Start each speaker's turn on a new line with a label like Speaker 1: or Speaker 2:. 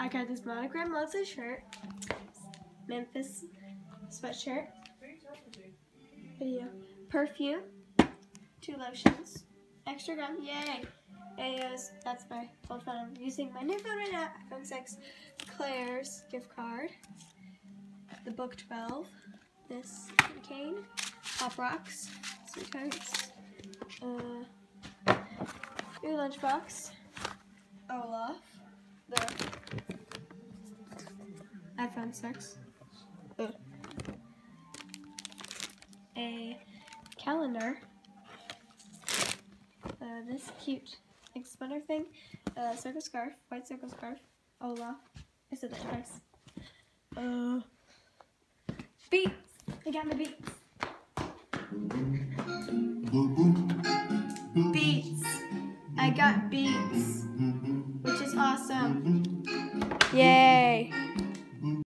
Speaker 1: I got this monogram monthly shirt, Memphis sweatshirt, video, perfume, two lotions, extra gum, yay! AOS, that's my old phone. I'm using my new phone right now, iPhone 6, Claire's gift card, the book 12, this cane, Pop Rocks, Sweet Hearts, uh, lunchbox, Olaf, the iPhone 6, uh, a calendar, uh, this cute sweater thing, uh, circle scarf, white circle scarf, Olaf, I said that twice, uh, beats, I got my beats, beats, I got beats, which is awesome, yeah.